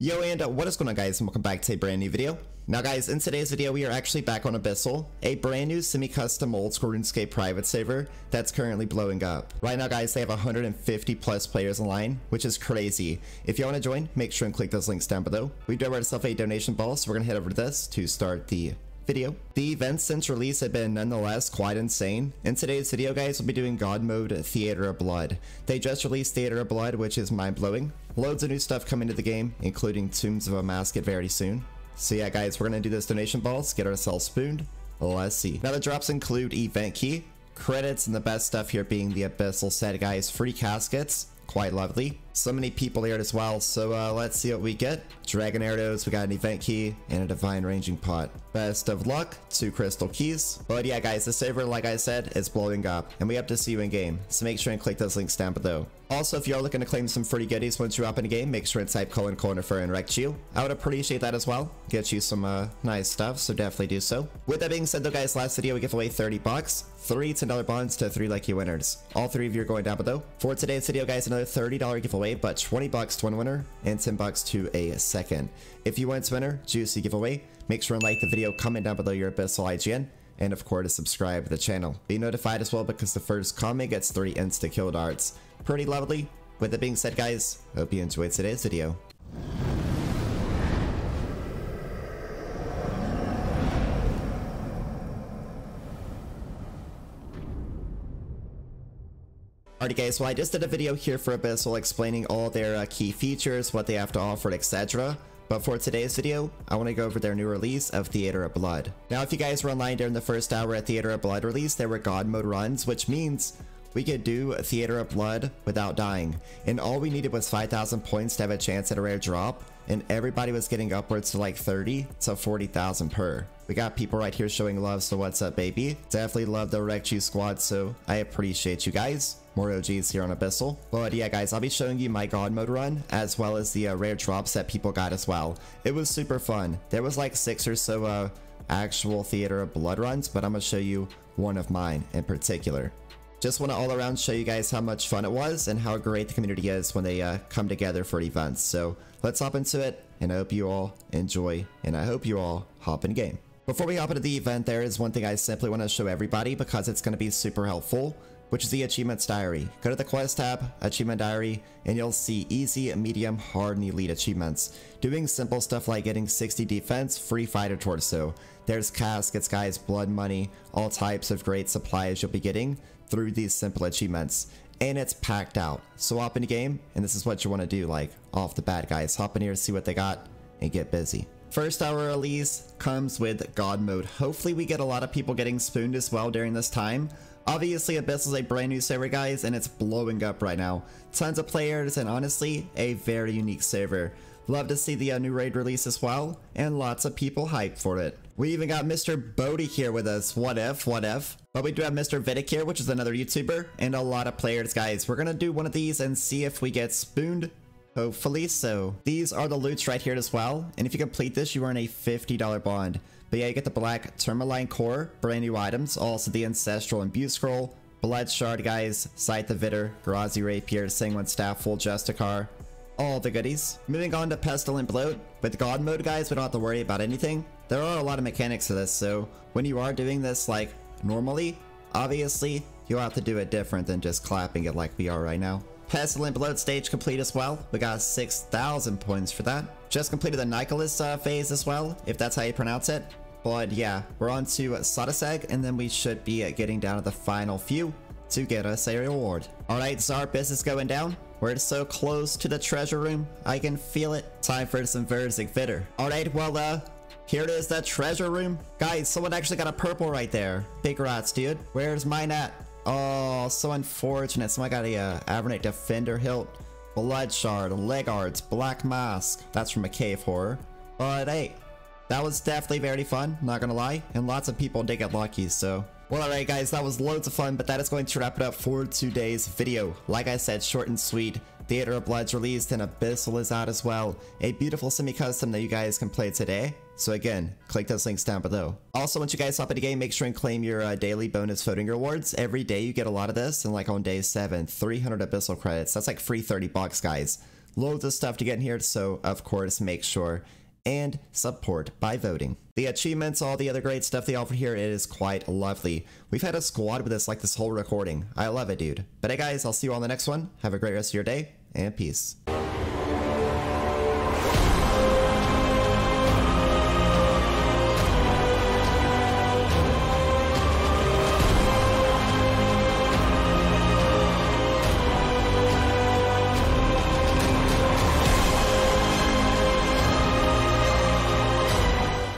Yo and uh, what is going on guys and welcome back to a brand new video. Now guys, in today's video we are actually back on Abyssal, a brand new semi-custom old school RuneScape private server that's currently blowing up. Right now guys, they have 150 plus players online, which is crazy. If you want to join, make sure and click those links down below. We do have ourselves a donation ball, so we're going to head over to this to start the video. The events since release have been nonetheless quite insane. In today's video guys, we'll be doing God Mode Theater of Blood. They just released Theater of Blood, which is mind-blowing. Loads of new stuff coming to the game, including Tombs of Amascut very soon. So yeah guys, we're gonna do this donation balls, get ourselves spooned. Let's see. Now the drops include Event Key, credits, and the best stuff here being the Abyssal set guys, free caskets, quite lovely. So many people here as well, so uh, let's see what we get. Dragon Arrows, we got an event key, and a Divine Ranging Pot. Best of luck, two crystal keys. But yeah guys, the server, like I said, is blowing up, and we have to see you in game, so make sure and click those links down below. Also, if you are looking to claim some free goodies once you hop in a game, make sure and type colon corner for and wreck you. I would appreciate that as well. Get you some uh, nice stuff, so definitely do so. With that being said though guys, last video we give away 30 bucks, three $10 bonds to three lucky winners. All three of you are going down below. For today's video guys, another $30 giveaway, but 20 bucks to one winner and 10 bucks to a second. If you want win winner, juicy giveaway, make sure and like the video, comment down below your Abyssal IGN, and of course subscribe to the channel. Be notified as well because the first comment gets 3 insta kill darts. Pretty lovely. With that being said guys, hope you enjoyed today's video. Alrighty guys, well I just did a video here for Abyssal explaining all their uh, key features, what they have to offer, etc. But for today's video, I want to go over their new release of Theater of Blood. Now if you guys were online during the first hour at Theater of Blood release, there were God mode runs, which means we could do Theater of Blood without dying. And all we needed was 5,000 points to have a chance at a rare drop, and everybody was getting upwards to like 30 to 40,000 per. We got people right here showing love, so what's up baby? Definitely love the Wreck squad, so I appreciate you guys more OGs here on Abyssal. But yeah, guys, I'll be showing you my God mode run, as well as the uh, rare drops that people got as well. It was super fun. There was like six or so uh, actual Theater of Blood runs, but I'm going to show you one of mine in particular. Just want to all around show you guys how much fun it was and how great the community is when they uh, come together for events. So let's hop into it, and I hope you all enjoy, and I hope you all hop in game. Before we hop into the event, there is one thing I simply want to show everybody because it's going to be super helpful which is the Achievements Diary. Go to the Quest tab, Achievement Diary, and you'll see easy, medium, hard, and elite achievements. Doing simple stuff like getting 60 defense, free fighter torso. There's caskets, guys, blood money, all types of great supplies you'll be getting through these simple achievements. And it's packed out. So hop in the game, and this is what you want to do, like, off the bat, guys. Hop in here, see what they got, and get busy. First hour release comes with God mode. Hopefully we get a lot of people getting spooned as well during this time. Obviously, Abyss is a brand new server, guys, and it's blowing up right now. Tons of players, and honestly, a very unique server. Love to see the uh, new raid release as well, and lots of people hyped for it. We even got Mr. Bodhi here with us. What if, what if? But we do have Mr. Vidic here, which is another YouTuber, and a lot of players, guys. We're gonna do one of these and see if we get spooned. Hopefully so. These are the loots right here as well, and if you complete this, you earn a $50 bond. But yeah, you get the black Tourmaline Core, brand new items, also the Ancestral Imbue Scroll, Blood Shard guys, Scythe of Vitur, Ghrazi Rapier, Sanguine Staff, Full Justicar, all the goodies. Moving on to Pestilent Bloat, with God mode guys, we don't have to worry about anything. There are a lot of mechanics to this, so when you are doing this like normally, obviously you'll have to do it different than just clapping it like we are right now. Pestilent Bloat stage complete as well. We got 6,000 points for that. Just completed the Nicholas uh, phase as well, if that's how you pronounce it. But yeah, we're on to Sotetseg, and then we should be getting down to the final few to get us a reward. Alright, Xarpus is going down. We're so close to the treasure room. I can feel it. Time for some Verzik Vitur. Alright, well, uh, here it is, the treasure room. Guys, someone actually got a purple right there. Big rats, dude. Where's mine at? Oh, so unfortunate. So I got a uh, Avernate Defender hilt. Blood Shard, Legards, Black Mask. That's from a cave horror. But hey, that was definitely very fun, not gonna lie. And lots of people did get lucky, so well, alright guys, that was loads of fun, but that is going to wrap it up for today's video. Like I said, short and sweet. Theater of Blood's released and Abyssal is out as well. A beautiful semi-custom that you guys can play today. So again, click those links down below. Also, once you guys hop in the game, make sure and claim your uh, daily bonus voting rewards. Every day you get a lot of this, and like on day 7, 300 Abyssal credits. That's like free 30 bucks, guys. Loads of stuff to get in here, so of course make sure and support by voting. The achievements, all the other great stuff they offer here, it is quite lovely. We've had a squad with us like this whole recording. I love it, dude. But hey guys, I'll see you on the next one. Have a great rest of your day, and peace.